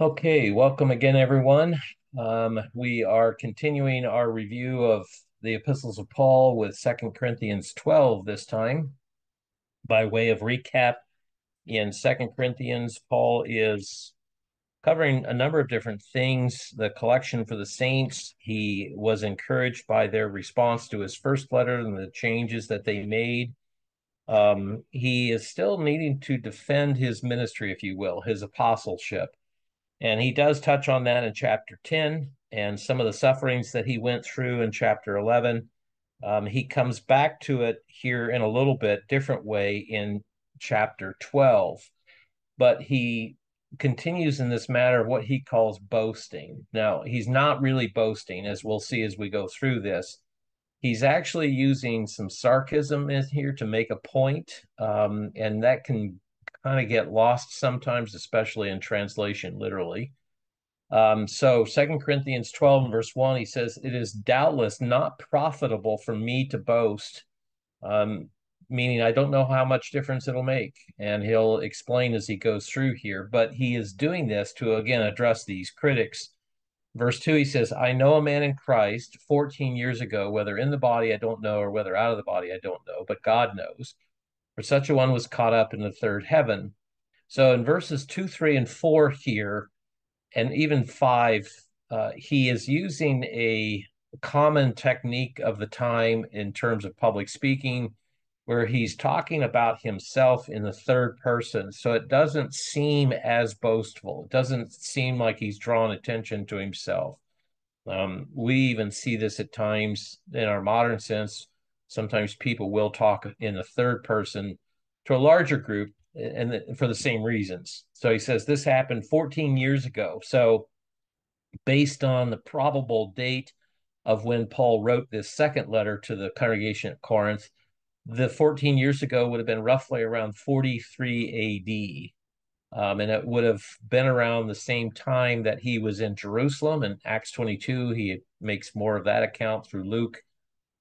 Okay, welcome again, everyone. Um, we are continuing our review of the epistles of Paul with Second Corinthians 12 this time. By way of recap, in Second Corinthians, Paul is covering a number of different things. The collection for the saints, he was encouraged by their response to his first letter and the changes that they made. Um, he is still needing to defend his ministry, if you will, his apostleship. And he does touch on that in chapter 10 and some of the sufferings that he went through in chapter 11. Um, he comes back to it here in a little bit different way in chapter 12, but he continues in this matter of what he calls boasting. Now, he's not really boasting, as we'll see as we go through this. He's actually using some sarcasm in here to make a point, um, and that can kind of get lost sometimes, especially in translation, literally. Um, so Second Corinthians 12 and verse 1, he says, It is doubtless not profitable for me to boast, um, meaning I don't know how much difference it'll make. And he'll explain as he goes through here. But he is doing this to, again, address these critics. Verse 2, he says, I know a man in Christ 14 years ago, whether in the body I don't know, or whether out of the body I don't know, but God knows for such a one was caught up in the third heaven. So in verses two, three, and four here, and even five, uh, he is using a common technique of the time in terms of public speaking, where he's talking about himself in the third person. So it doesn't seem as boastful. It doesn't seem like he's drawn attention to himself. Um, we even see this at times in our modern sense sometimes people will talk in the third person to a larger group and for the same reasons. So he says this happened 14 years ago. So based on the probable date of when Paul wrote this second letter to the congregation at Corinth, the 14 years ago would have been roughly around 43 AD. Um, and it would have been around the same time that he was in Jerusalem in Acts 22. He makes more of that account through Luke.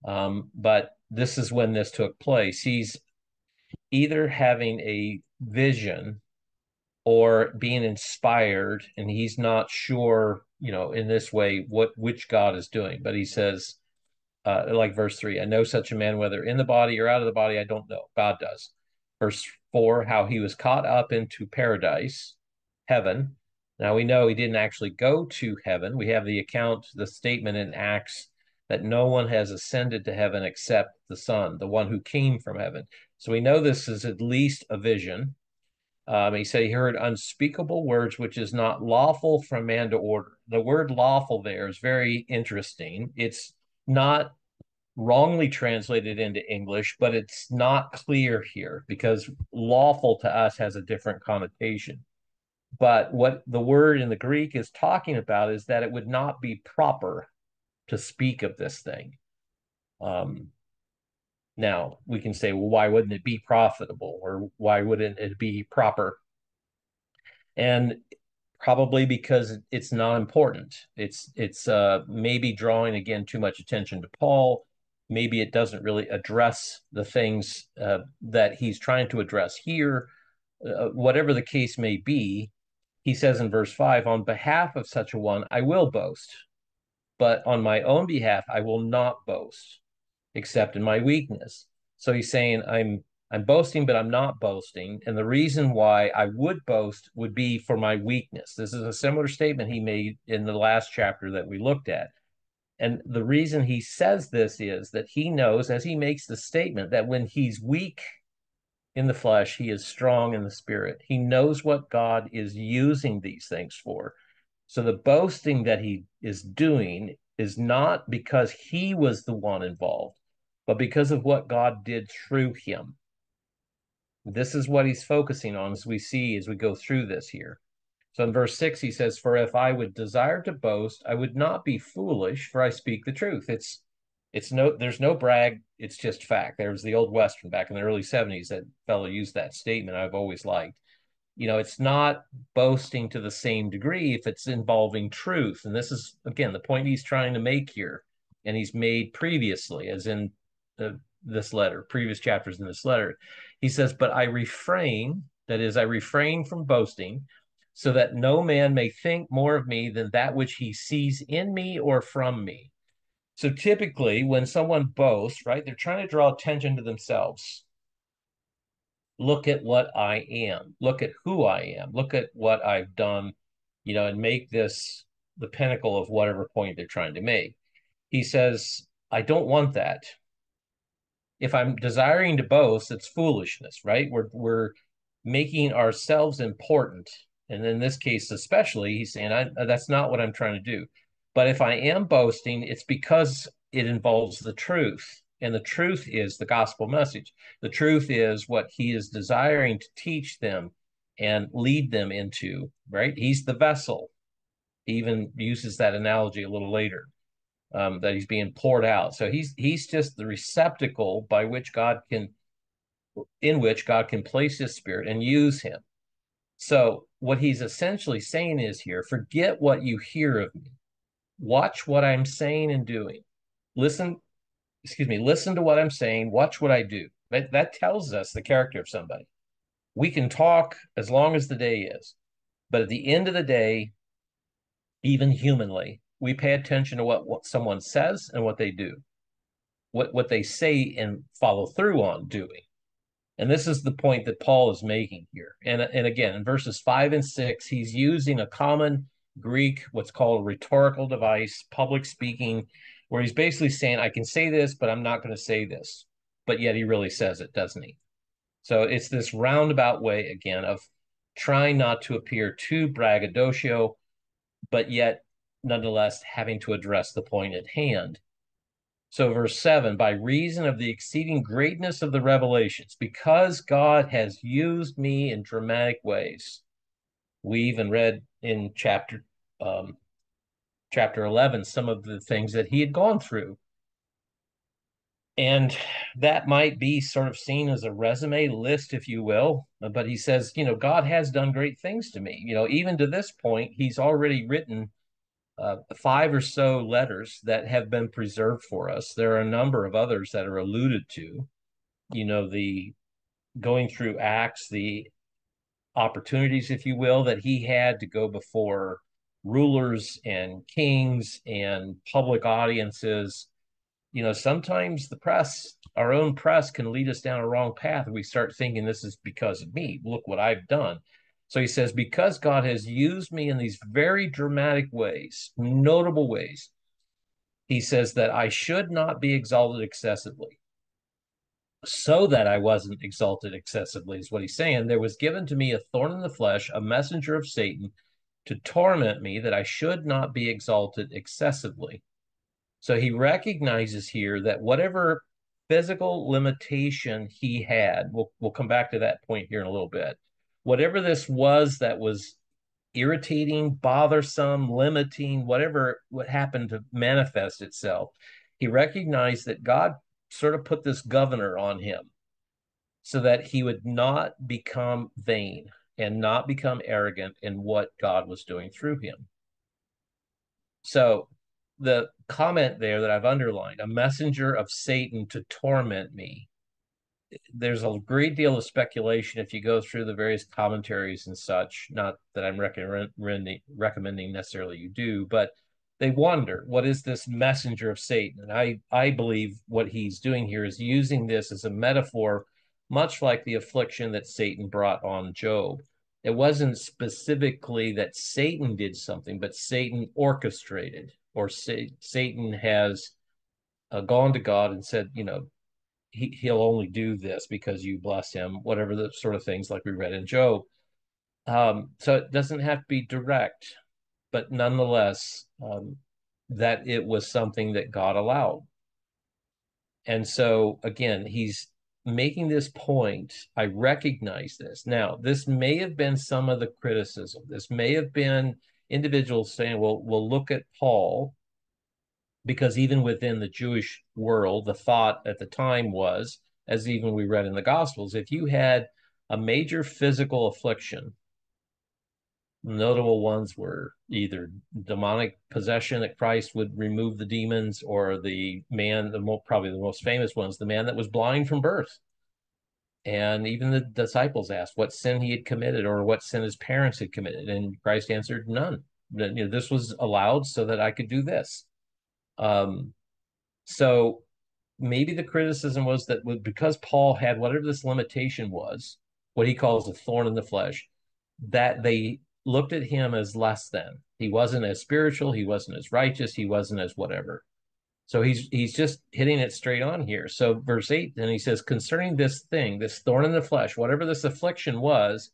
Um, but this is when this took place. He's either having a vision or being inspired, and he's not sure, you know, in this way what which God is doing. But he says, uh, like verse three, I know such a man whether in the body or out of the body, I don't know. God does. Verse four, how he was caught up into paradise, heaven. Now we know he didn't actually go to heaven. We have the account, the statement in Acts that no one has ascended to heaven except the Son, the one who came from heaven. So we know this is at least a vision. Um, he said he heard unspeakable words, which is not lawful for man to order. The word lawful there is very interesting. It's not wrongly translated into English, but it's not clear here because lawful to us has a different connotation. But what the word in the Greek is talking about is that it would not be proper to speak of this thing. Um, now we can say, well, why wouldn't it be profitable, or why wouldn't it be proper? And probably because it's not important. It's it's uh, maybe drawing again too much attention to Paul. Maybe it doesn't really address the things uh, that he's trying to address here. Uh, whatever the case may be, he says in verse five, "On behalf of such a one, I will boast." But on my own behalf, I will not boast except in my weakness. So he's saying, I'm I'm boasting, but I'm not boasting. And the reason why I would boast would be for my weakness. This is a similar statement he made in the last chapter that we looked at. And the reason he says this is that he knows, as he makes the statement, that when he's weak in the flesh, he is strong in the spirit. He knows what God is using these things for. So the boasting that he is doing is not because he was the one involved, but because of what God did through him. This is what he's focusing on as we see as we go through this here. So in verse 6, he says, For if I would desire to boast, I would not be foolish, for I speak the truth. It's it's no there's no brag, it's just fact. There was the old Western back in the early 70s that fellow used that statement I've always liked you know it's not boasting to the same degree if it's involving truth and this is again the point he's trying to make here and he's made previously as in the, this letter previous chapters in this letter he says but i refrain that is i refrain from boasting so that no man may think more of me than that which he sees in me or from me. So typically, when someone boasts, right, they're trying to draw attention to themselves. Look at what I am. Look at who I am. Look at what I've done, you know, and make this the pinnacle of whatever point they're trying to make. He says, I don't want that. If I'm desiring to boast, it's foolishness, right? We're we're making ourselves important. And in this case, especially, he's saying, I, that's not what I'm trying to do. But if I am boasting, it's because it involves the truth. And the truth is the gospel message. The truth is what he is desiring to teach them and lead them into, right? He's the vessel. He even uses that analogy a little later. Um, that he's being poured out. So he's he's just the receptacle by which God can in which God can place his spirit and use him. So what he's essentially saying is here, forget what you hear of me watch what I'm saying and doing. Listen, excuse me, listen to what I'm saying, watch what I do. That, that tells us the character of somebody. We can talk as long as the day is, but at the end of the day, even humanly, we pay attention to what, what someone says and what they do, what, what they say and follow through on doing. And this is the point that Paul is making here. And, and again, in verses five and six, he's using a common Greek, what's called a rhetorical device, public speaking, where he's basically saying, I can say this, but I'm not going to say this. But yet he really says it, doesn't he? So it's this roundabout way, again, of trying not to appear too braggadocio, but yet nonetheless having to address the point at hand. So, verse 7 by reason of the exceeding greatness of the revelations, because God has used me in dramatic ways. We even read in chapter um, chapter 11 some of the things that he had gone through. And that might be sort of seen as a resume list, if you will. But he says, you know, God has done great things to me. You know, even to this point, he's already written uh, five or so letters that have been preserved for us. There are a number of others that are alluded to. You know, the going through Acts, the opportunities, if you will, that he had to go before rulers and kings and public audiences. You know, sometimes the press, our own press, can lead us down a wrong path. We start thinking this is because of me. Look what I've done. So he says, because God has used me in these very dramatic ways, notable ways, he says that I should not be exalted excessively. So that I wasn't exalted excessively, is what he's saying. There was given to me a thorn in the flesh, a messenger of Satan to torment me that I should not be exalted excessively. So he recognizes here that whatever physical limitation he had, we'll, we'll come back to that point here in a little bit. Whatever this was that was irritating, bothersome, limiting, whatever what happened to manifest itself, he recognized that God sort of put this governor on him so that he would not become vain and not become arrogant in what God was doing through him. So the comment there that I've underlined, a messenger of Satan to torment me. There's a great deal of speculation if you go through the various commentaries and such. Not that I'm recommending, necessarily you do, but they wonder what is this messenger of Satan? And I, I believe what he's doing here is using this as a metaphor, much like the affliction that Satan brought on Job it wasn't specifically that Satan did something, but Satan orchestrated, or Sa- Satan has uh, gone to God and said, you know, he, he'll only do this because you bless him, whatever the sort of things like we read in Job. Um, so it doesn't have to be direct, but nonetheless, um, that it was something that God allowed. And so again, he's making this point, I recognize this. Now, this may have been some of the criticism. This may have been individuals saying, well, we'll look at Paul, because even within the Jewish world, the thought at the time was, as even we read in the Gospels, if you had a major physical affliction, notable ones were either demonic possession that Christ would remove the demons, or the man, the probably the most famous ones, the man that was blind from birth. And even the disciples asked what sin he had committed or what sin his parents had committed. And Christ answered, none. You know, this was allowed so that I could do this. Um, so maybe the criticism was that because Paul had whatever this limitation was, what he calls a thorn in the flesh, that they looked at him as less than. He wasn't as spiritual, he wasn't as righteous, he wasn't as whatever. So he's he's just hitting it straight on here. So verse 8 then he says concerning this thing, this thorn in the flesh, whatever this affliction was,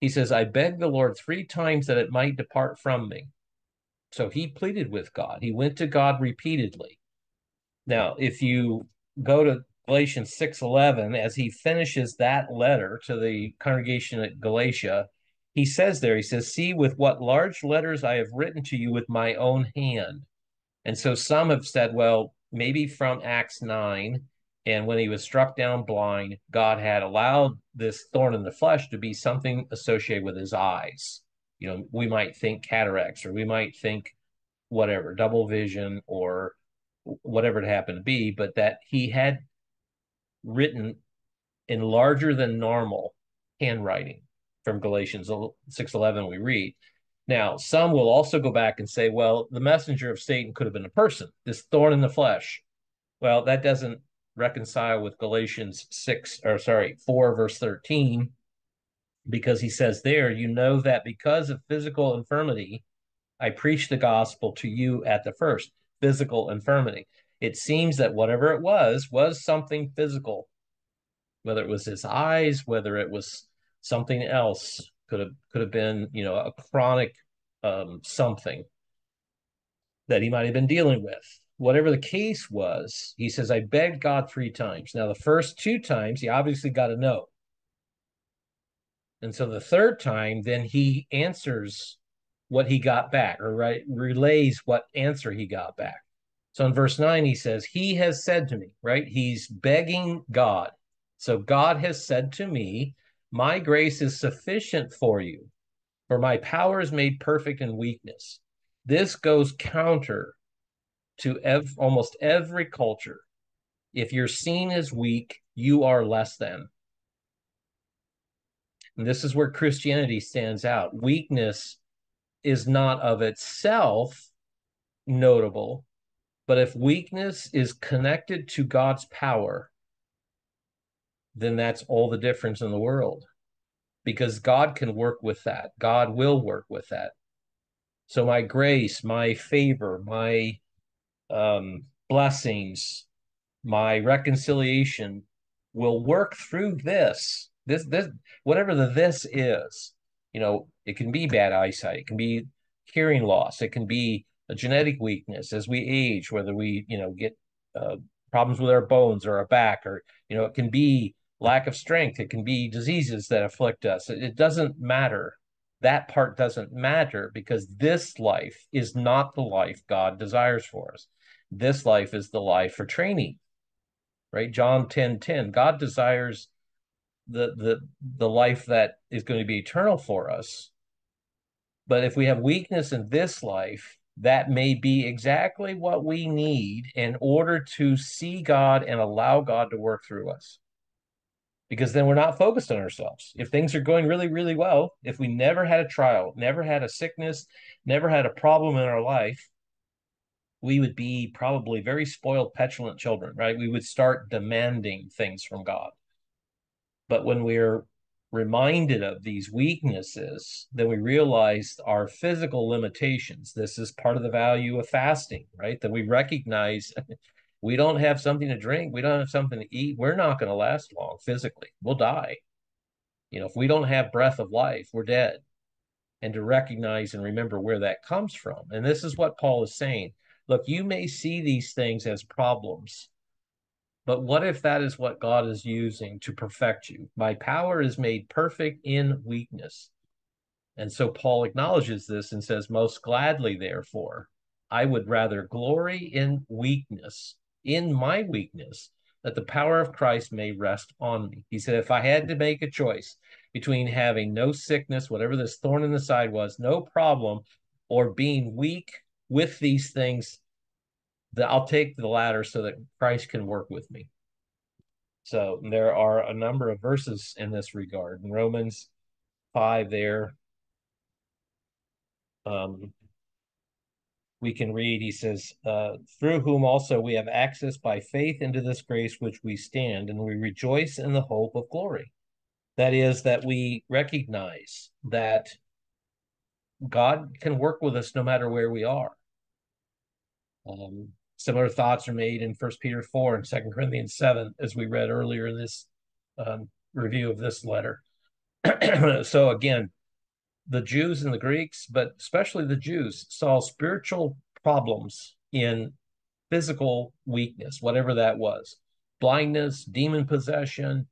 he says I begged the Lord 3 times that it might depart from me. So he pleaded with God. He went to God repeatedly. Now, if you go to Galatians 6:11 as he finishes that letter to the congregation at Galatia, he says there, he says, See with what large letters I have written to you with my own hand. And so some have said, well, maybe from Acts 9, and when he was struck down blind, God had allowed this thorn in the flesh to be something associated with his eyes. You know, we might think cataracts, or we might think whatever, double vision, or whatever it happened to be, but that he had written in larger than normal handwriting from Galatians 6:11 we read now, some will also go back and say, well, the messenger of Satan could have been a person, this thorn in the flesh. Well, that doesn't reconcile with Galatians 6 or sorry, 4 verse 13 because he says there, you know that because of physical infirmity, I preached the gospel to you at the first, physical infirmity. It seems that whatever it was was something physical, whether it was his eyes, whether it was something else could have could have been you know a chronic um, something that he might have been dealing with. Whatever the case was he says i begged god three times. Now the first two times he obviously got a no. And so the third time then he answers what he got back or right relays what answer he got back. So in verse 9 he says he has said to me right? He's begging god. So god has said to me my grace is sufficient for you, for my power is made perfect in weakness. This goes counter to ev- almost every culture. If you're seen as weak, you are less than. And this is where Christianity stands out. Weakness is not of itself notable, but if weakness is connected to God's power, then that's all the difference in the world because God can work with that. God will work with that. So my grace, my favor, my um, blessings, my reconciliation will work through this. This, this, whatever the this is, you know, it can be bad eyesight, it can be hearing loss, it can be a genetic weakness as we age, whether we, you know, get uh, problems with our bones or our back, or you know, it can be lack of strength. It can be diseases that afflict us. It, doesn't matter. That part doesn't matter because this life is not the life God desires for us. This life is the life for training, right? John 10 10. God desires the, the, the life that is going to be eternal for us. But if we have weakness in this life, that may be exactly what we need in order to see God and allow God to work through us because then we're not focused on ourselves. If things are going really, really well, if we never had a trial, never had a sickness, never had a problem in our life, we would be probably very spoiled, petulant children, right? We would start demanding things from God. But when we're reminded of these weaknesses, then we realize our physical limitations. This is part of the value of fasting, right? That we recognize we don't have something to drink, we don't have something to eat, we're not going to last long physically. We'll die. You know, if we don't have breath of life, we're dead. And to recognize and remember where that comes from. And this is what Paul is saying. Look, you may see these things as problems, but what if that is what God is using to perfect you? My power is made perfect in weakness. And so Paul acknowledges this and says, Most gladly, therefore, I would rather glory in weakness in my weakness, that the power of Christ may rest on me. He said, if I had to make a choice between having no sickness, whatever this thorn in the side was, no problem, or being weak with these things, that I'll take the latter so that Christ can work with me. So there are a number of verses in this regard. In Romans 5 there, um, we can read, he says, uh, through whom also we have access by faith into this grace which we stand, and we rejoice in the hope of glory. That is, that we recognize that God can work with us no matter where we are. Um, similar thoughts are made in First Peter 4 and Second Corinthians 7, as we read earlier in this um, review of this letter. so again, the Jews and the Greeks, but especially the Jews, saw spiritual problems in physical weakness, whatever that was blindness, demon possession,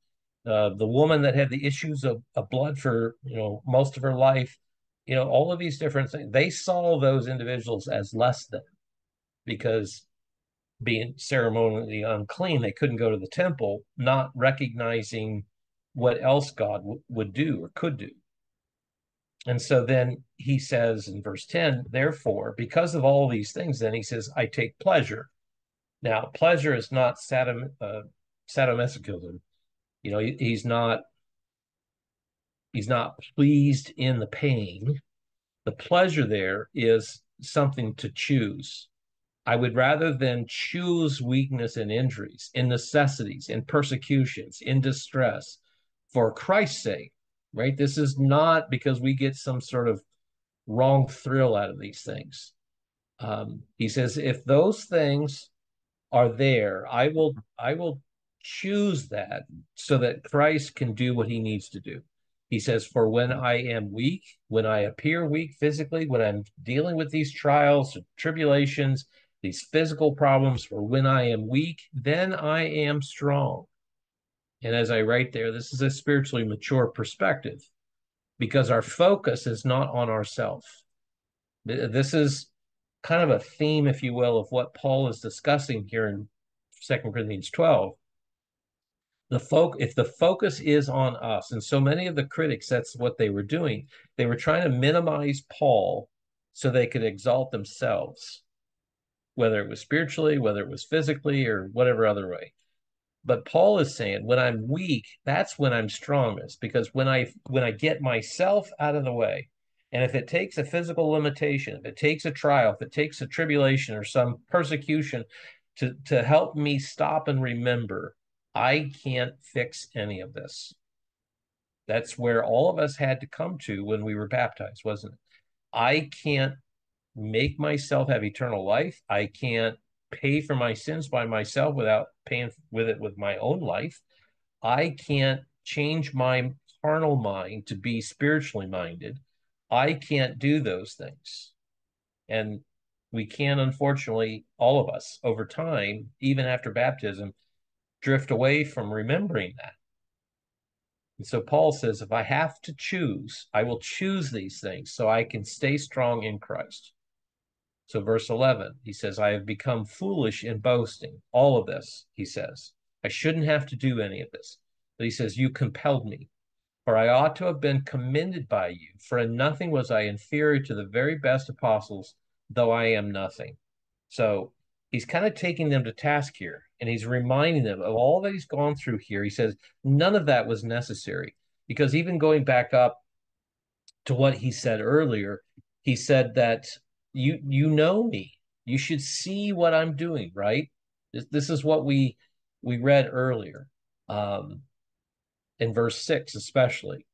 uh, the woman that had the issues of, of blood for you know most of her life, you know, all of these different things. They saw those individuals as less than because being ceremonially unclean, they couldn't go to the temple, not recognizing what else God w- would do or could do. And so then he says in verse 10, therefore, because of all these things, then he says, I take pleasure. Now, pleasure is not sadom, uh, sadomasochism. You know, he, he's not he's not pleased in the pain. The pleasure there is something to choose. I would rather than choose weakness and injuries, in necessities, in persecutions, in distress, for Christ's sake, right? This is not because we get some sort of wrong thrill out of these things. Um, he says, if those things are there, I will I will choose that so that Christ can do what he needs to do. He says, For when I am weak, when I appear weak physically, when I'm dealing with these trials, tribulations, these physical problems, for when I am weak, then I am strong. And as I write there, this is a spiritually mature perspective because our focus is not on ourselves. This is kind of a theme, if you will, of what Paul is discussing here in Second Corinthians 12. The folk, if the focus is on us, and so many of the critics, that's what they were doing. They were trying to minimize Paul so they could exalt themselves, whether it was spiritually, whether it was physically, or whatever other way. But Paul is saying when I'm weak, that's when I'm strongest because when I when I get myself out of the way, and if it takes a physical limitation, if it takes a trial, if it takes a tribulation or some persecution to to help me stop and remember, I can't fix any of this. That's where all of us had to come to when we were baptized, wasn't it? I can't make myself have eternal life. I can't pay for my sins by myself without paying with it with my own life. I can't change my carnal mind to be spiritually minded. I can't do those things. And we can, unfortunately, all of us over time, even after baptism, drift away from remembering that. And so Paul says, if I have to choose, I will choose these things so I can stay strong in Christ. So, verse 11, he says, I have become foolish in boasting. All of this, he says. I shouldn't have to do any of this. But he says, You compelled me, for I ought to have been commended by you. For in nothing was I inferior to the very best apostles, though I am nothing. So, he's kind of taking them to task here, and he's reminding them of all that he's gone through here. He says, None of that was necessary. Because even going back up to what he said earlier, he said that you you know me. You should see what i'm doing right? This, this is what we we read earlier um in verse 6 especially.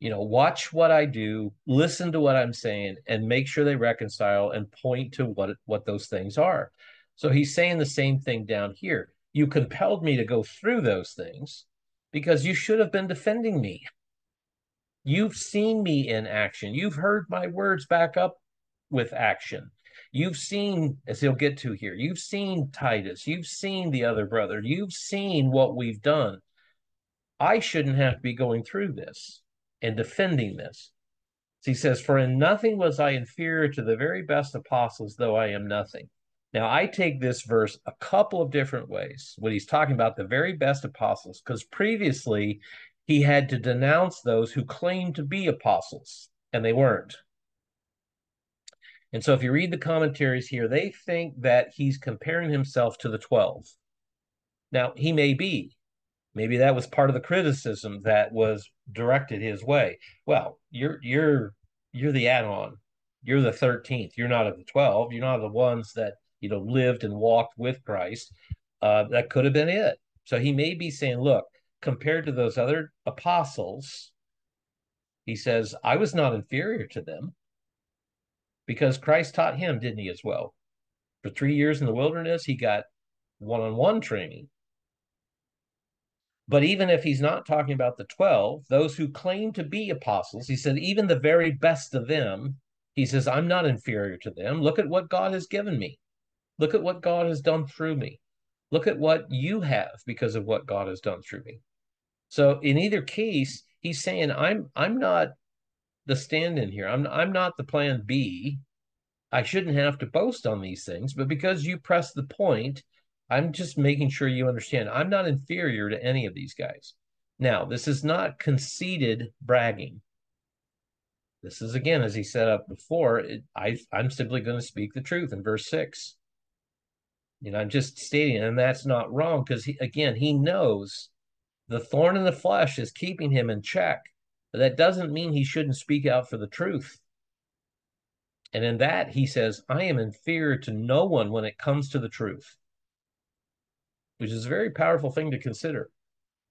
You know watch what i do listen to what i'm saying and make sure they reconcile and point to what what those things are. So he's saying the same thing down here. You compelled me to go through those things because you should have been defending me. You've seen me in action. You've heard my words back up with action. You've seen, as he'll get to here, you've seen Titus, you've seen the other brother, you've seen what we've done. I shouldn't have to be going through this and defending this. So he says, For in nothing was I inferior to the very best apostles, though I am nothing. Now, I take this verse a couple of different ways when he's talking about the very best apostles, because previously he had to denounce those who claimed to be apostles, and they weren't. And so if you read the commentaries here, they think that he's comparing himself to the 12. Now, he may be. Maybe that was part of the criticism that was directed his way. Well, you're you're you're the add-on. You're the 13th. You're not of the 12. You're not the ones that, you know, lived and walked with Christ. Uh, that could have been it. So he may be saying, look, compared to those other apostles, he says, I was not inferior to them because Christ taught him, didn't he, as well? For three years in the wilderness, he got one on one training. But even if he's not talking about the 12, those who claim to be apostles, he said, even the very best of them, he says, I'm not inferior to them. Look at what God has given me. Look at what God has done through me. Look at what you have because of what God has done through me. So in either case, he's saying, I'm I'm not the stand-in here. I'm I'm not the plan B. I shouldn't have to boast on these things, but because you press the point, I'm just making sure you understand I'm not inferior to any of these guys. Now, this is not conceited bragging. This is again, as he said up before, it, I, I'm simply going to speak the truth in verse six. You know, I'm just stating, and that's not wrong because again, he knows the thorn in the flesh is keeping him in check. But that doesn't mean he shouldn't speak out for the truth. And in that, he says, I am inferior to no one when it comes to the truth which is a very powerful thing to consider.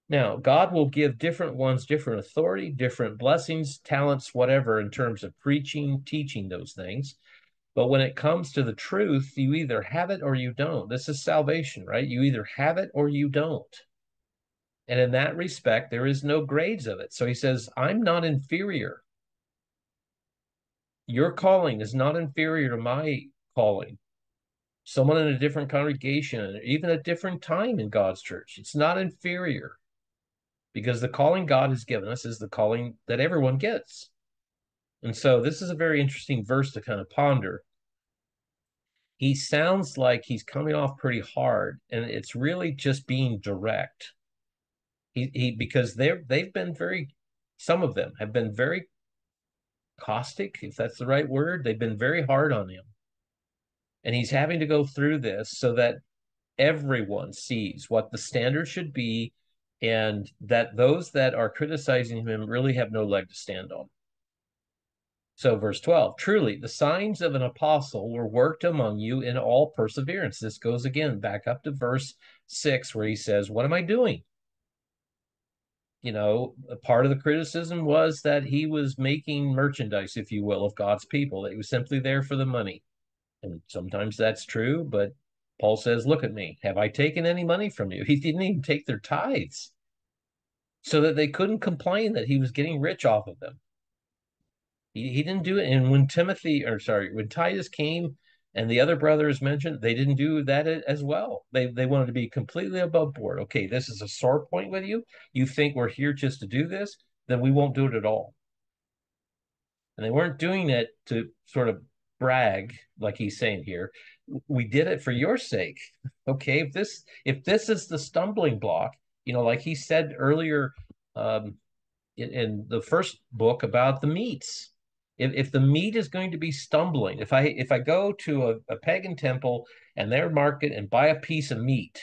Now, God will give different ones different authority, different blessings, talents, whatever, in terms of preaching, teaching those things. But when it comes to the truth, you either have it or you don't. This is salvation, right? You either have it or you don't. And in that respect, there is no grades of it. So he says, I'm not inferior. Your calling is not inferior to my calling someone in a different congregation, even a different time in God's church. It's not inferior because the calling God has given us is the calling that everyone gets. And so this is a very interesting verse to kind of ponder. He sounds like he's coming off pretty hard, and it's really just being direct. He, he because they're they've been very some of them have been very caustic, if that's the right word. They've been very hard on him and he's having to go through this so that everyone sees what the standard should be and that those that are criticizing him really have no leg to stand on. So, verse 12 truly, the signs of an apostle were worked among you in all perseverance. This goes again back up to verse 6, where he says, What am I doing? You know, part of the criticism was that he was making merchandise, if you will, of God's people, that he was simply there for the money. And sometimes that's true, but Paul says, Look at me. Have I taken any money from you? He didn't even take their tithes so that they couldn't complain that he was getting rich off of them. He, he didn't do it. And when Timothy, or sorry, when Titus came and the other brothers mentioned, they didn't do that as well. They, they wanted to be completely above board. Okay, this is a sore point with you. You think we're here just to do this? Then we won't do it at all. And they weren't doing it to sort of brag like he's saying here we did it for your sake okay if this if this is the stumbling block you know like he said earlier um in, in the first book about the meats if, if the meat is going to be stumbling if i if i go to a, a pagan temple and their market and buy a piece of meat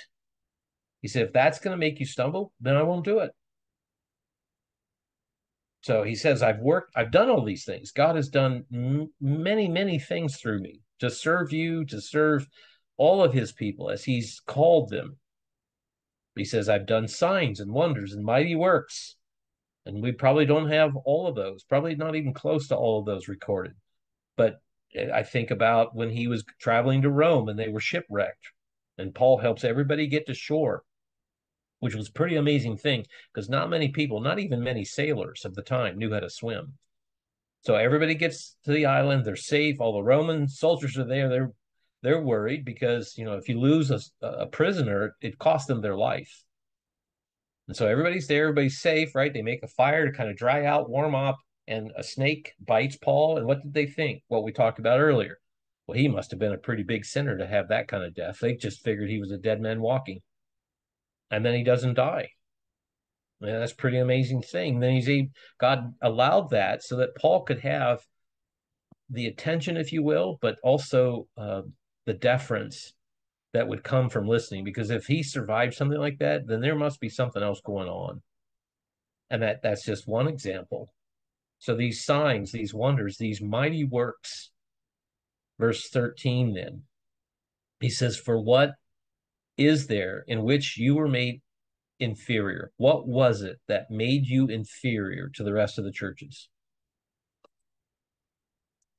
he said if that's going to make you stumble then i won't do it so he says, I've worked, I've done all these things. God has done m- many, many things through me to serve you, to serve all of his people as he's called them. He says, I've done signs and wonders and mighty works. And we probably don't have all of those, probably not even close to all of those recorded. But I think about when he was traveling to Rome and they were shipwrecked, and Paul helps everybody get to shore which was pretty amazing thing because not many people, not even many sailors of the time, knew how to swim. So everybody gets to the island, they're safe. All the Roman soldiers are there. They're they're worried because you know if you lose a, a prisoner, it costs them their life. And so everybody's there, everybody's safe, right? They make a fire to kind of dry out, warm up, and a snake bites Paul. And what did they think? What we talked about earlier. Well, he must have been a pretty big sinner to have that kind of death. They just figured he was a dead man walking and then he doesn't die. Yeah, that's pretty amazing thing. Then he's a, God allowed that so that Paul could have the attention, if you will, but also uh, the deference that would come from listening because if he survived something like that, then there must be something else going on. And that that's just one example. So these signs, these wonders, these mighty works, verse 13 then. He says, For what is there in which you were made inferior? What was it that made you inferior to the rest of the churches?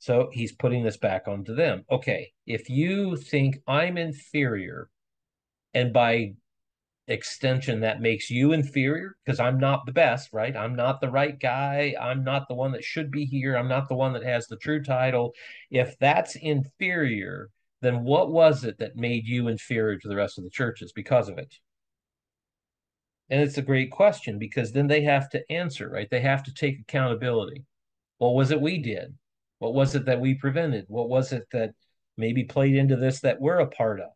So he's putting this back onto them. Okay, if you think I'm inferior, and by extension that makes you inferior because I'm not the best, right? I'm not the right guy. I'm not the one that should be here. I'm not the one that has the true title. If that's inferior, then what was it that made you inferior to the rest of the churches because of it? And it's a great question because then they have to answer, right? They have to take accountability. What was it we did? What was it that we prevented? What was it that maybe played into this that we're a part of?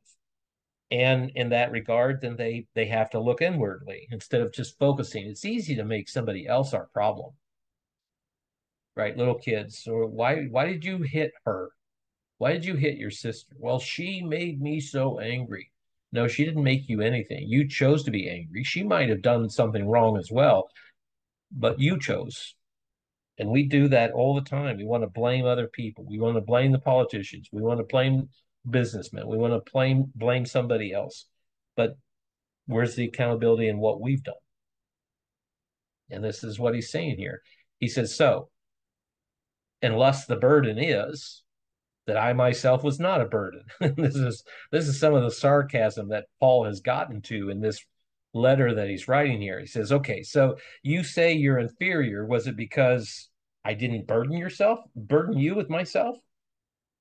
And in that regard, then they they have to look inwardly instead of just focusing. It's easy to make somebody else our problem. Right? Little kids, or why why did you hit her? Why did you hit your sister? Well, she made me so angry. No, she didn't make you anything. You chose to be angry. She might have done something wrong as well, but you chose. And we do that all the time. We want to blame other people. We want to blame the politicians. We want to blame businessmen. We want to blame blame somebody else. But where's the accountability in what we've done? And this is what he's saying here. He says, So, unless the burden is that I myself was not a burden. this is this is some of the sarcasm that Paul has gotten to in this letter that he's writing here. He says, "Okay, so you say you're inferior. Was it because I didn't burden yourself, burden you with myself?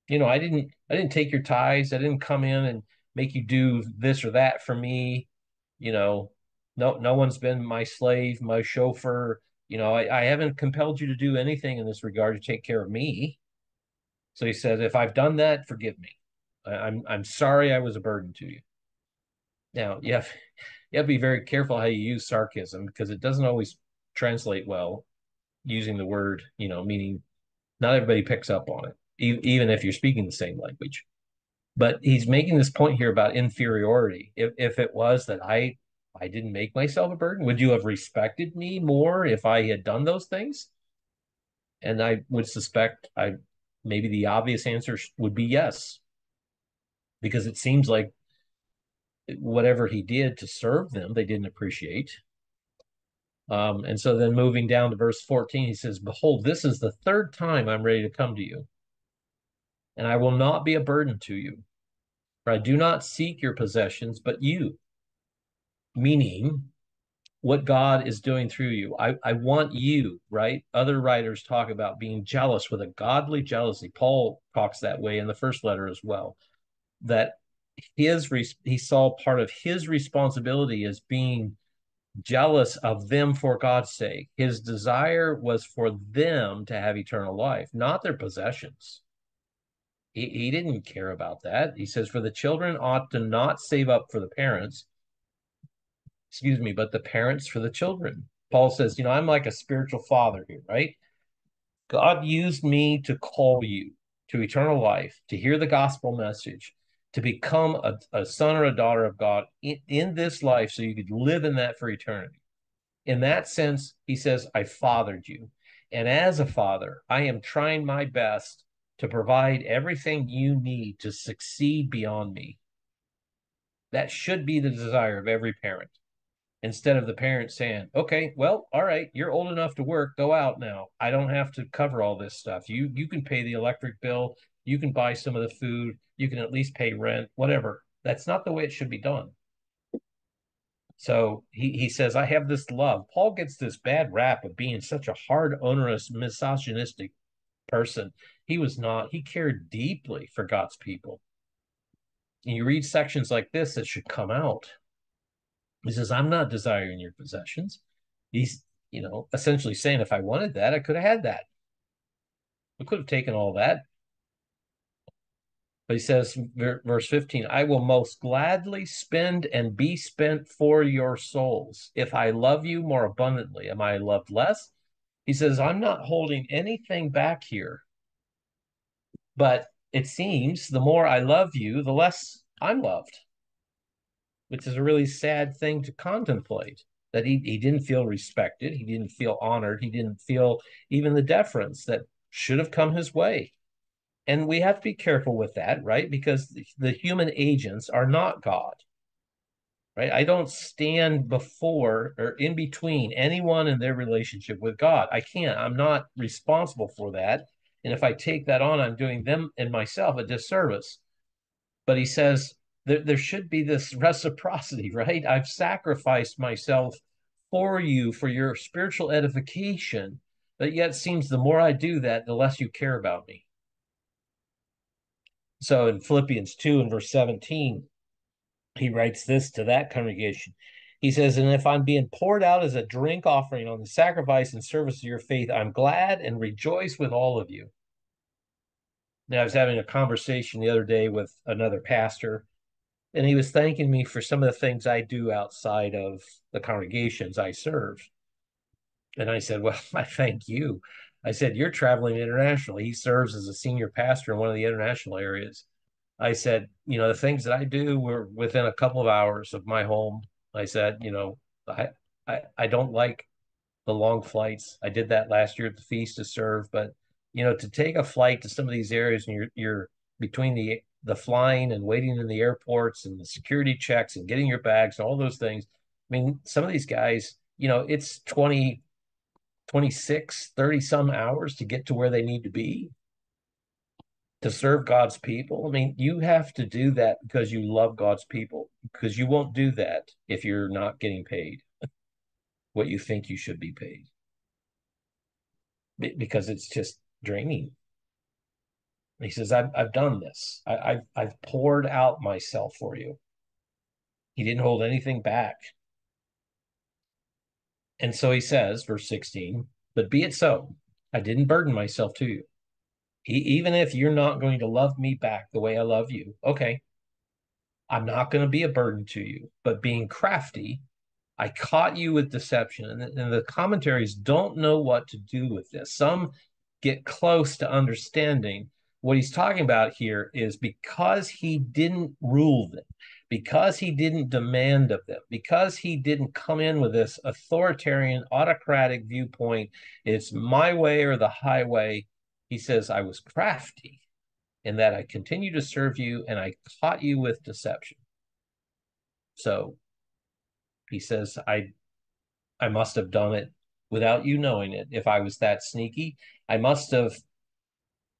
You know, I didn't I didn't take your ties. I didn't come in and make you do this or that for me. You know, no no one's been my slave, my chauffeur. You know, I, I haven't compelled you to do anything in this regard to take care of me." So he says, if I've done that, forgive me. I'm I'm sorry I was a burden to you. Now, have, you have to be very careful how you use sarcasm because it doesn't always translate well using the word, you know, meaning not everybody picks up on it, e- even if you're speaking the same language. But he's making this point here about inferiority. If if it was that I I didn't make myself a burden, would you have respected me more if I had done those things? And I would suspect I maybe the obvious answer would be yes, because it seems like whatever he did to serve them, they didn't appreciate. Um, and so then moving down to verse 14, he says, Behold, this is the third time I'm ready to come to you, and I will not be a burden to you. For I do not seek your possessions, but you. Meaning, what God is doing through you. I, I want you, right? Other writers talk about being jealous with a godly jealousy. Paul talks that way in the first letter as well. That his he saw part of his responsibility as being jealous of them for God's sake. His desire was for them to have eternal life, not their possessions. He, he didn't care about that. He says, For the children ought to not save up for the parents, excuse me, but the parents for the children. Paul says, you know, I'm like a spiritual father here, right? God used me to call you to eternal life, to hear the gospel message, to become a, a son or a daughter of God in, in this life so you could live in that for eternity. In that sense, he says, I fathered you. And as a father, I am trying my best to provide everything you need to succeed beyond me. That should be the desire of every parent instead of the parent saying, okay, well, all right, you're old enough to work, go out now. I don't have to cover all this stuff. You you can pay the electric bill, you can buy some of the food, you can at least pay rent, whatever. That's not the way it should be done. So he, he says, I have this love. Paul gets this bad rap of being such a hard, onerous, misogynistic person. He was not, he cared deeply for God's people. And you read sections like this that should come out he says, I'm not desiring your possessions. He's, you know, essentially saying, if I wanted that, I could have had that. I could have taken all that. But he says, verse 15, I will most gladly spend and be spent for your souls. If I love you more abundantly, am I loved less? He says, I'm not holding anything back here. But it seems the more I love you, the less I'm loved. which is a really sad thing to contemplate. That he, he didn't feel respected, he didn't feel honored, he didn't feel even the deference that should have come his way. And we have to be careful with that, right? Because the, human agents are not God right? I don't stand before or in between anyone in their relationship with God. I can't. I'm not responsible for that. And if I take that on, I'm doing them and myself a disservice. But he says there, there should be this reciprocity, right? I've sacrificed myself for you, for your spiritual edification. But yet seems the more I do that, the less you care about me. So in Philippians 2 and verse 17, he writes this to that congregation. He says, And if I'm being poured out as a drink offering on the sacrifice and service of your faith, I'm glad and rejoice with all of you. Now, I was having a conversation the other day with another pastor, and he was thanking me for some of the things I do outside of the congregations I serve. And I said, Well, I thank you. I said, You're traveling internationally. He serves as a senior pastor in one of the international areas. I said, you know, the things that I do were within a couple of hours of my home. I said, you know, I I, I don't like the long flights. I did that last year at the feast to serve, but you know, to take a flight to some of these areas and you're you're between the the flying and waiting in the airports and the security checks and getting your bags and all those things. I mean, some of these guys, you know, it's 20, 26, 30 some hours to get to where they need to be to serve God's people. I mean, you have to do that because you love God's people, because you won't do that if you're not getting paid what you think you should be paid. Because it's just draining. He says, I've, I've done this. I, I've, I've poured out myself for you. He didn't hold anything back. And so he says, verse 16, but be it so. I didn't burden myself to you even if you're not going to love me back the way I love you, okay, I'm not going to be a burden to you. But being crafty, I caught you with deception. And, and the commentaries don't know what to do with this. Some get close to understanding what he's talking about here is because he didn't rule them, because he didn't demand of them, because he didn't come in with this authoritarian, autocratic viewpoint, it's my way or the highway he says, I was crafty in that I continue to serve you and I caught you with deception. So he says, I I must have done it without you knowing it. If I was that sneaky, I must have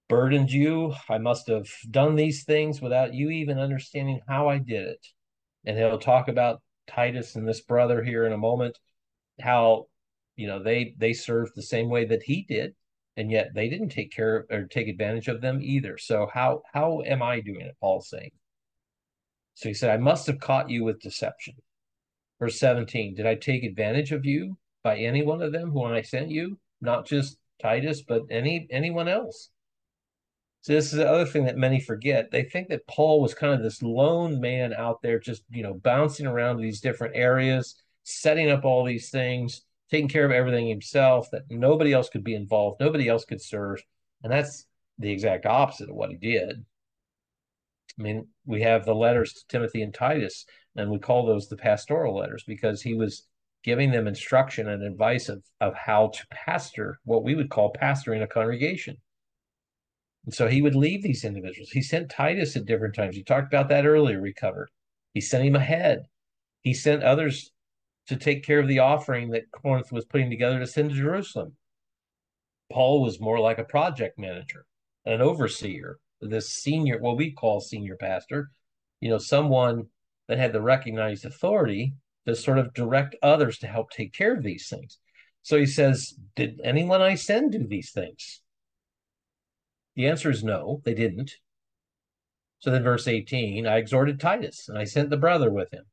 burdened you. I must have done these things without you even understanding how I did it. And he'll talk about Titus and this brother here in a moment, how you know they they served the same way that he did and yet they didn't take care of, or take advantage of them either. So how how am I doing it? Paul's saying. So he said, I must have caught you with deception. Verse 17, did I take advantage of you by any one of them whom I sent you? Not just Titus, but any anyone else. So this is the other thing that many forget. They think that Paul was kind of this lone man out there, just you know, bouncing around these different areas, setting up all these things, taking care of everything himself, that nobody else could be involved, nobody else could serve. And that's the exact opposite of what he did. I mean, we have the letters to Timothy and Titus, and we call those the pastoral letters because he was giving them instruction and advice of, of how to pastor what we would call pastoring a congregation. And so he would leave these individuals. He sent Titus at different times. He talked about that earlier, we covered. He sent him ahead. He sent others to take care of the offering that Corinth was putting together to send to Jerusalem. Paul was more like a project manager, an overseer, this senior, what we call senior pastor, you know, someone that had the recognized authority to sort of direct others to help take care of these things. So he says, Did anyone I send do these things? The answer is no, they didn't. So then, verse 18, I exhorted Titus and I sent the brother with him.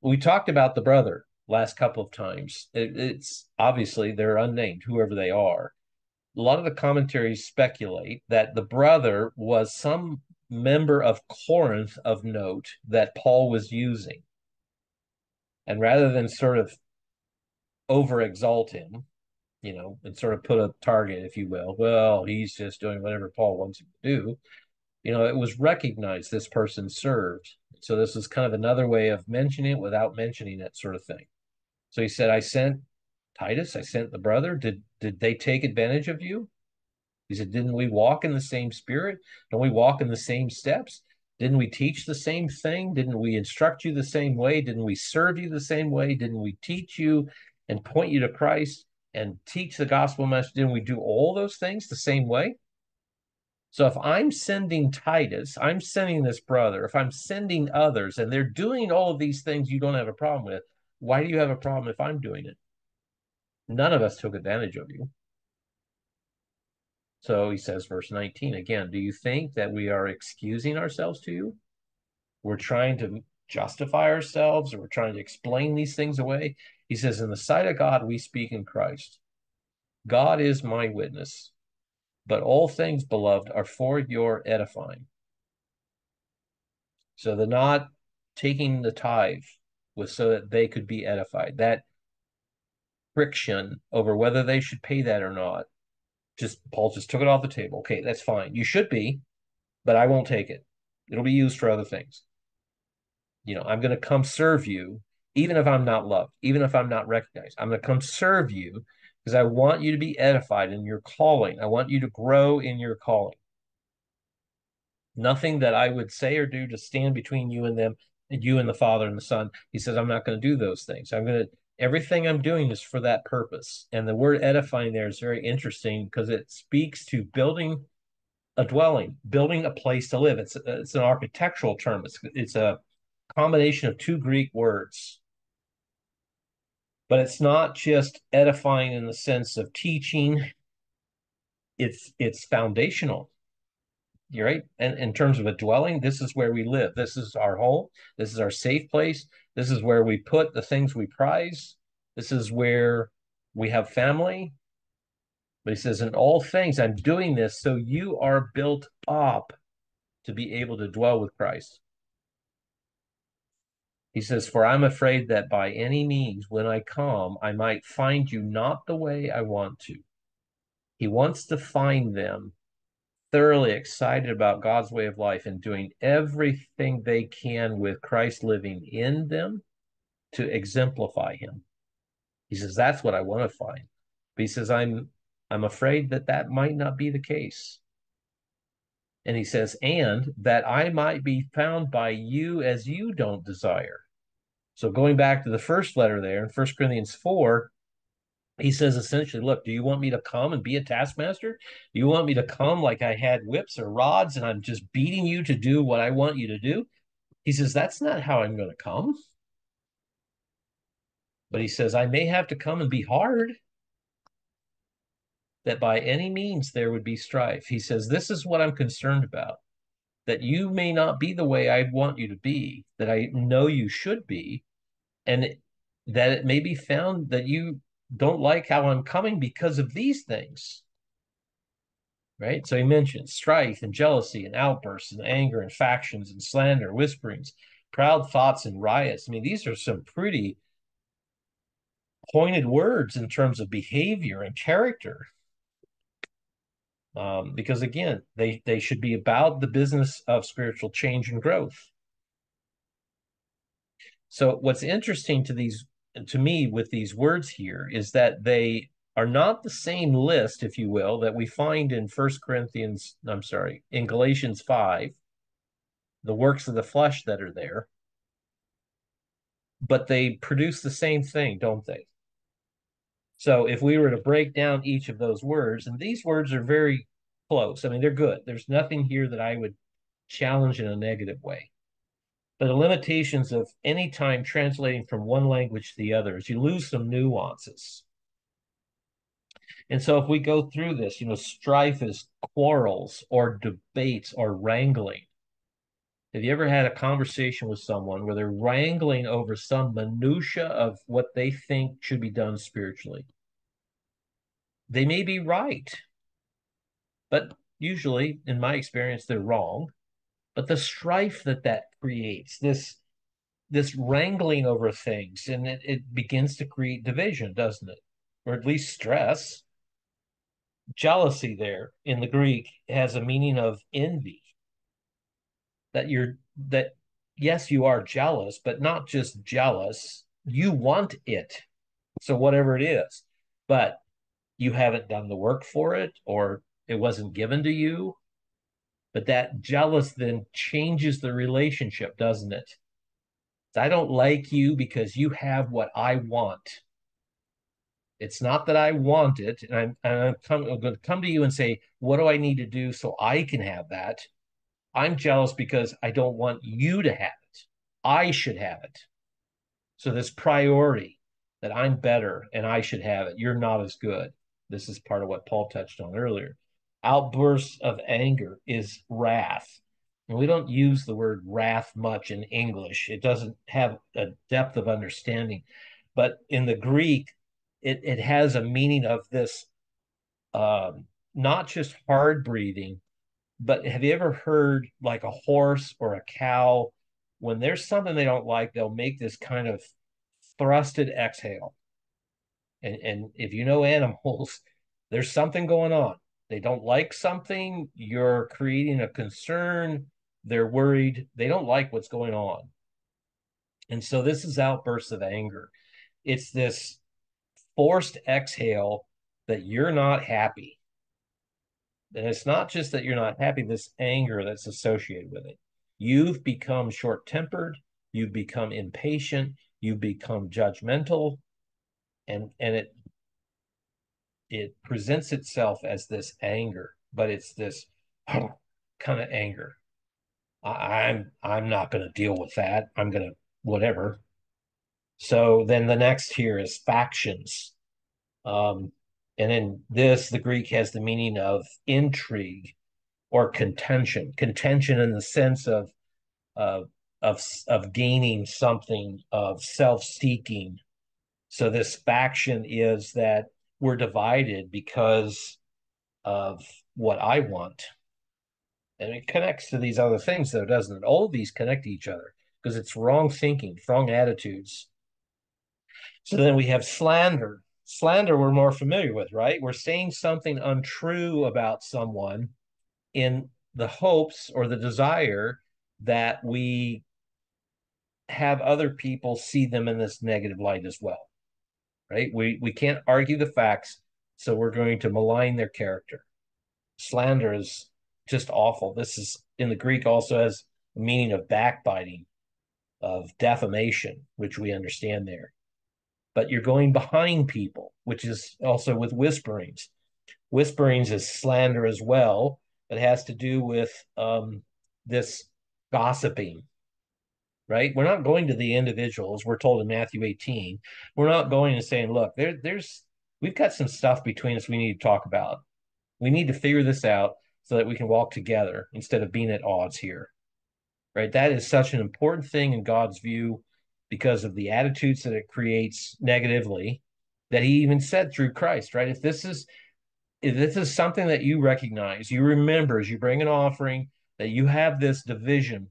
We talked about the brother last couple of times. It, it's obviously they're unnamed, whoever they are. A lot of the commentaries speculate that the brother was some member of Corinth of note that Paul was using. And rather than sort of over exalt him, you know, and sort of put a target, if you will, well, he's just doing whatever Paul wants him to do. You know, it was recognized this person served So this is kind of another way of mentioning it without mentioning it, sort of thing. So he said, I sent Titus, I sent the brother. Did did they take advantage of you? He said, Didn't we walk in the same spirit? Don't we walk in the same steps? Didn't we teach the same thing? Didn't we instruct you the same way? Didn't we serve you the same way? Didn't we teach you and point you to Christ and teach the gospel message? Didn't we do all those things the same way? So if I'm sending Titus, I'm sending this brother, if I'm sending others and they're doing all of these things you don't have a problem with, why do you have a problem if I'm doing it? None of us took advantage of you. So he says, verse 19 again, do you think that we are excusing ourselves to you? We're trying to justify ourselves or we're trying to explain these things away. He says, in the sight of God, we speak in Christ. God is my witness, but all things, beloved, are for your edifying. So they're not taking the tithe was so that they could be edified. That friction over whether they should pay that or not, just Paul just took it off the table. Okay, that's fine. You should be, but I won't take it. It'll be used for other things. You know, I'm going to come serve you, even if I'm not loved, even if I'm not recognized. I'm going to come serve you because I want you to be edified in your calling. I want you to grow in your calling. Nothing that I would say or do to stand between you and them, and you and the Father and the Son. He says, I'm not going to do those things. I'm going to, everything I'm doing is for that purpose. And the word edifying there is very interesting because it speaks to building a dwelling, building a place to live. It's, it's an architectural term, it's, it's a combination of two Greek words but it's not just edifying in the sense of teaching. It's it's foundational. You're right. And in terms of a dwelling this is where we live. This is our home. This is our safe place. This is where we put the things we prize. This is where we have family. But he says in all things i'm doing this so you are built up to be able to dwell with christ he says, For I'm afraid that by any means, when I come, I might find you not the way I want to. He wants to find them thoroughly excited about God's way of life and doing everything they can with Christ living in them to exemplify him. He says, That's what I want to find. But he says, I'm I'm afraid that that might not be the case. And he says, and that I might be found by you as you don't desire. So going back to the first letter there in First Corinthians 4, he says essentially, look, do you want me to come and be a taskmaster? Do you want me to come like I had whips or rods and I'm just beating you to do what I want you to do? He says, that's not how I'm going to come. But he says, I may have to come and be hard, that by any means there would be strife. He says, this is what I'm concerned about, that you may not be the way I'd want you to be, that I know you should be, and it, that it may be found that you don't like how I'm coming because of these things. Right? So he mentions strife and jealousy and outbursts and anger and factions and slander, whisperings, proud thoughts and riots. I mean, these are some pretty pointed words in terms of behavior and character. Um, because again, they, they should be about the business of spiritual change and growth. So what's interesting to these to me with these words here is that they are not the same list, if you will, that we find in First Corinthians, I'm sorry, in Galatians 5, the works of the flesh that are there. But they produce the same thing, don't they? So if we were to break down each of those words, and these words are very close, I mean, they're good. There's nothing here that I would challenge in a negative way. But the limitations of any time translating from one language to the other is you lose some nuances. And so if we go through this, you know, strife is quarrels or debates or wrangling. Have you ever had a conversation with someone where they're wrangling over some minutia of what they think should be done spiritually? They may be right, but usually, in my experience, they're wrong. But the strife that that creates this this wrangling over things and it, it begins to create division doesn't it? Or at least stress. Jealousy there in the greek has a meaning of envy that you're that yes, you are jealous, but not just jealous. You want it. So whatever it is, but you haven't done the work for it or it wasn't given to you. But that jealous then changes the relationship, doesn't it? I don't like you because you have what I want. It's not that I want it, and I'm, I'm, come, I'm going to come to you and say, "What do I need to do so I can have that?" I'm jealous because I don't want you to have it. I should have it. So this priority that I'm better and I should have it. You're not as good. This is part of what Paul touched on earlier. Outbursts of anger is wrath. And we don't use the word wrath much in English. It doesn't have a depth of understanding. But in the Greek, it, it has a meaning of this um, not just hard breathing, but have you ever heard like a horse or a cow when there's something they don't like, they'll make this kind of thrusted exhale. And and if you know animals, there's something going on. They don't like something, you're creating a concern, they're worried, they don't like what's going on. And so this is outbursts of anger. It's this forced exhale that you're not happy. And it's not just that you're not happy, this anger that's associated with it. You've become short tempered, you've become impatient, you've become judgmental, and and it it presents itself as this anger, but it's this kind of anger. I, I'm I'm not going to deal with that. I'm going to whatever. So then the next here is factions. Um, and in this, the Greek has the meaning of intrigue or contention. Contention in the sense of uh, of of gaining something, of self-seeking. So this faction is that we're divided because of what I want. And it connects to these other things, though, doesn't it? All of these connect to each other because it's wrong thinking, wrong attitudes. So then we have slander. Slander we're more familiar with, right? We're saying something untrue about someone in the hopes or the desire that we have other people see them in this negative light as well. Right? We we can't argue the facts, so we're going to malign their character. Slander is just awful. This is in the Greek also has meaning of backbiting, of defamation, which we understand there but you're going behind people, which is also with whisperings. Whisperings is slander as well. It has to do with um, this gossiping, right? We're not going to the individuals. We're told in Matthew 18. We're not going and saying, look, there, there's we've got some stuff between us we need to talk about. We need to figure this out so that we can walk together instead of being at odds here. Right? That is such an important thing in God's view because of the attitudes that it creates negatively that he even said through Christ, right? If this is if this is something that you recognize, you remember as you bring an offering that you have this division,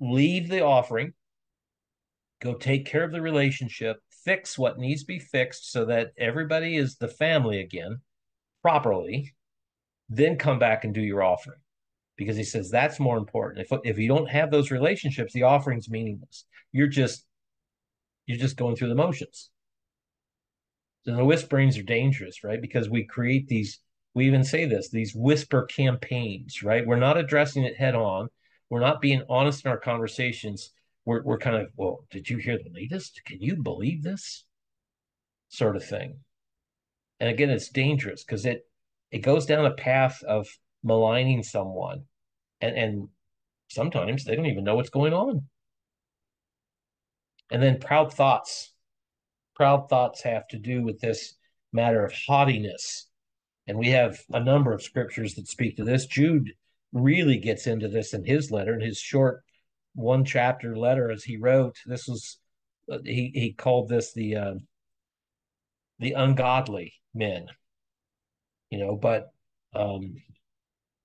leave the offering, go take care of the relationship, fix what needs to be fixed so that everybody is the family again properly, then come back and do your offering. Because he says that's more important. If if you don't have those relationships, the offering's meaningless. You're just you're just going through the motions. And the whisperings are dangerous, right? Because we create these, we even say this, these whisper campaigns, right? We're not addressing it head on. We're not being honest in our conversations. We're, we're kind of, well, did you hear the latest? Can you believe this? Sort of thing. And again, it's dangerous because it it goes down a path of maligning someone. And and sometimes they don't even know what's going on. And then proud thoughts. Proud thoughts have to do with this matter of haughtiness. And we have a number of scriptures that speak to this. Jude really gets into this in his letter, in his short one chapter letter as he wrote. This was he he called this the uh, the ungodly men. You know, but um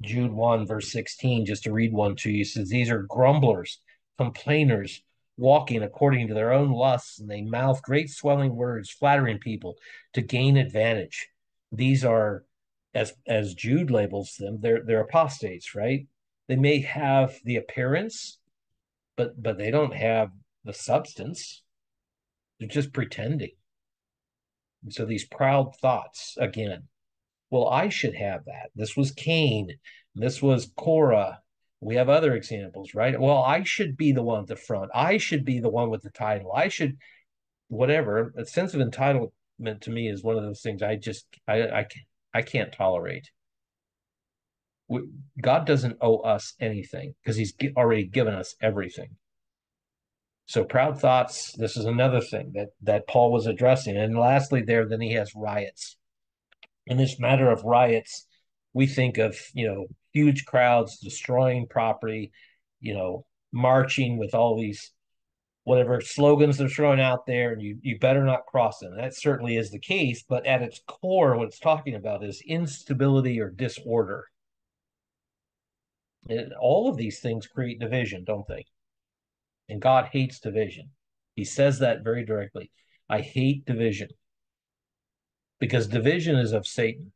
Jude 1, verse 16, just to read one to you, says, These are grumblers, complainers, walking according to their own lusts, and they mouth great swelling words, flattering people to gain advantage. These are, as as Jude labels them, they're they're apostates, right? They may have the appearance but but they don't have the substance. They're just pretending. And so these proud thoughts again. Well, I should have that. This was Cain. This was Korah. We have other examples, right? Well, I should be the one at the front. I should be the one with the title. I should, whatever. A sense of entitlement to me is one of those things I just I I I can't tolerate. God doesn't owe us anything because He's already given us everything. So proud thoughts. This is another thing that that Paul was addressing. And lastly, there then he has riots. In this matter of riots, we think of you know huge crowds destroying property, you know, marching with all these whatever slogans they're throwing out there, and you you better not cross them. That certainly is the case, but at its core, what it's talking about is instability or disorder. And all of these things create division, don't they? And God hates division. He says that very directly. I hate division because division is of Satan.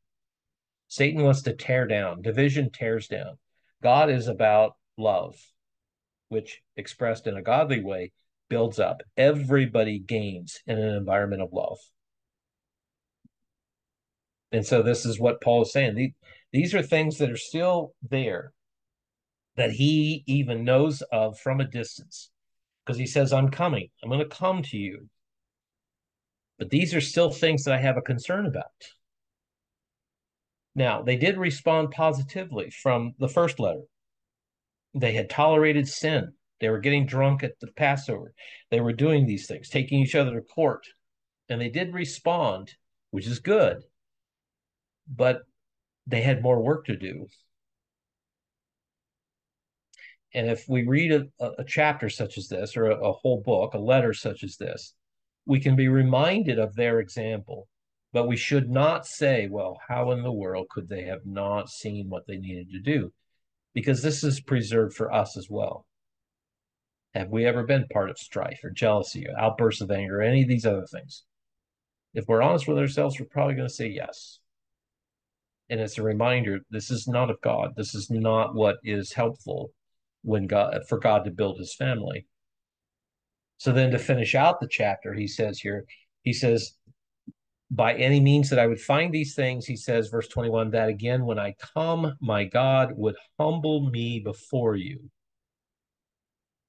Satan wants to tear down, division tears down. God is about love, which expressed in a godly way builds up. Everybody gains in an environment of love. And so this is what Paul is saying. These are things that are still there that he even knows of from a distance because he says, I'm coming. I'm going to come to you. But these are still things that I have a concern about. Now, they did respond positively from the first letter. They had tolerated sin. They were getting drunk at the Passover. They were doing these things, taking each other to court. And they did respond, which is good. But they had more work to do. And if we read a, a chapter such as this, or a, a whole book, a letter such as this, we can be reminded of their example. But we should not say, well, how in the world could they have not seen what they needed to do? Because this is preserved for us as well. Have we ever been part of strife or jealousy or outbursts of anger or any of these other things? If we're honest with ourselves, we're probably going to say yes. And it's a reminder this is not of God. This is not what is helpful when God for God to build his family. So then to finish out the chapter, he says here, he says, by any means that I would find these things, he says, verse 21, that again, when I come, my God would humble me before you.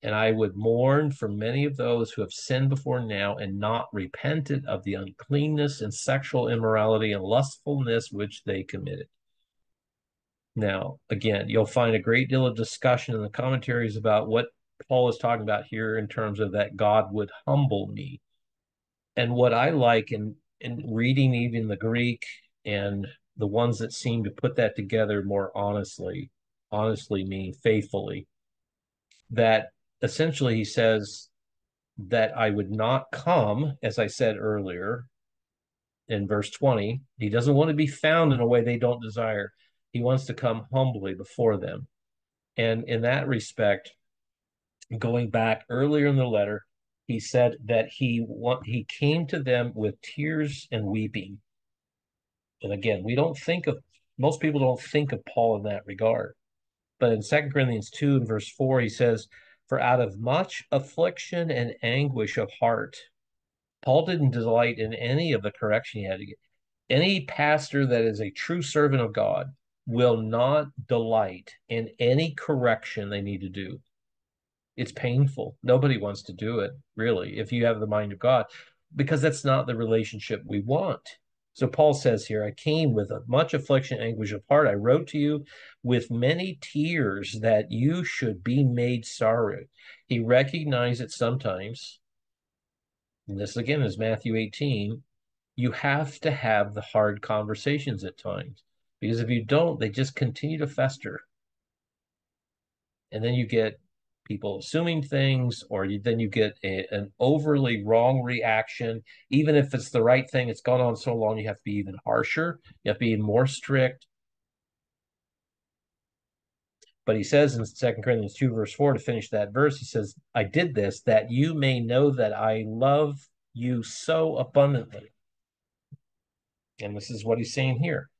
And I would mourn for many of those who have sinned before now and not repented of the uncleanness and sexual immorality and lustfulness which they committed. Now, again, you'll find a great deal of discussion in the commentaries about what Paul is talking about here in terms of that God would humble me. And what I like in, in reading even the Greek and the ones that seem to put that together more honestly, honestly meaning faithfully, that essentially he says that I would not come, as I said earlier in verse 20. He doesn't want to be found in a way they don't desire. He wants to come humbly before them. And in that respect, going back earlier in the letter, he said that he he came to them with tears and weeping. And again, we don't think of most people don't think of Paul in that regard. But in Second Corinthians 2 and verse 4, he says, For out of much affliction and anguish of heart, Paul didn't delight in any of the correction he had to get. Any pastor that is a true servant of God will not delight in any correction they need to do it's painful. Nobody wants to do it, really, if you have the mind of God, because that's not the relationship we want. So Paul says here, I came with much affliction, anguish of heart. I wrote to you with many tears that you should be made sorry. He recognized it sometimes, and this again is Matthew 18, you have to have the hard conversations at times. Because if you don't, they just continue to fester. And then you get people assuming things, or you, then you get a, an overly wrong reaction. Even if it's the right thing, it's gone on so long, you have to be even harsher, you have to be more strict. But he says in Second Corinthians 2, verse 4, to finish that verse, he says, I did this that you may know that I love you so abundantly. And this is what he's saying here.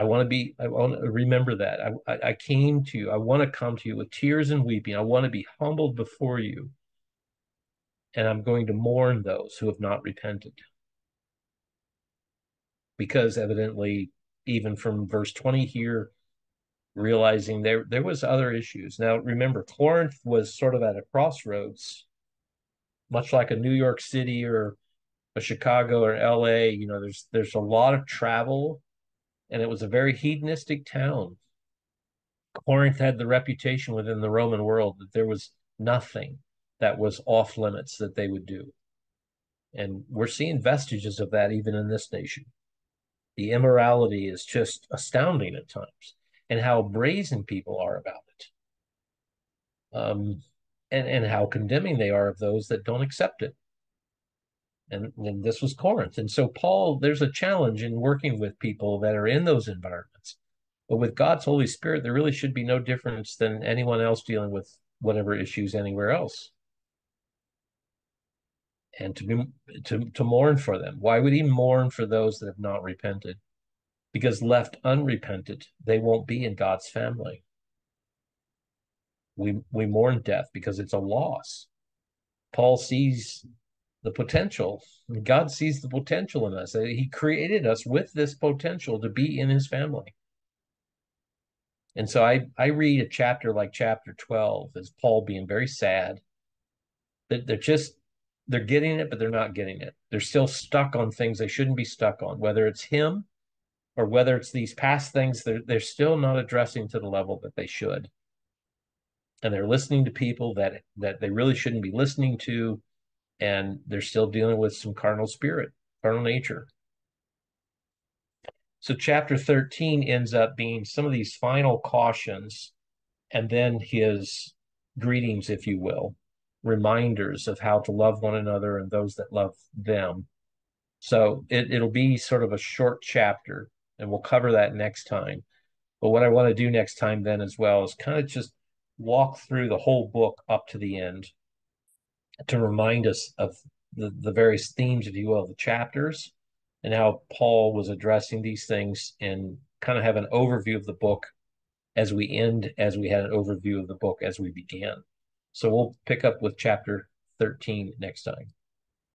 I want to be, I want to remember that. I, I, came to you. I want to come to you with tears and weeping. I want to be humbled before you. And I'm going to mourn those who have not repented. Because evidently, even from verse 20 here, realizing there there was other issues. Now remember, Corinth was sort of at a crossroads, much like a New York City or a Chicago or LA. You know, there's there's a lot of travel and it was a very hedonistic town. Corinth had the reputation within the Roman world that there was nothing that was off limits that they would do. And we're seeing vestiges of that even in this nation. The immorality is just astounding at times, and how brazen people are about it. Um, and, and how condemning they are of those that don't accept it and, and this was Corinth. And so Paul, there's a challenge in working with people that are in those environments. But with God's Holy Spirit, there really should be no difference than anyone else dealing with whatever issues anywhere else. And to be to to mourn for them. Why would he mourn for those that have not repented? Because left unrepented, they won't be in God's family. We we mourn death because it's a loss. Paul sees the potential. God sees the potential in us. He created us with this potential to be in his family. And so I, I read a chapter like chapter 12 as Paul being very sad that they're just they're getting it, but they're not getting it. They're still stuck on things they shouldn't be stuck on, whether it's him or whether it's these past things, they're they're still not addressing to the level that they should. And they're listening to people that that they really shouldn't be listening to and they're still dealing with some carnal spirit, carnal nature. So, chapter 13 ends up being some of these final cautions and then his greetings, if you will, reminders of how to love one another and those that love them. So, it, it'll be sort of a short chapter, and we'll cover that next time. But what I want to do next time, then, as well, is kind of just walk through the whole book up to the end to remind us of the, the various themes, if you will, the chapters and how Paul was addressing these things and kind of have an overview of the book as we end, as we had an overview of the book as we began. So we'll pick up with chapter 13 next time.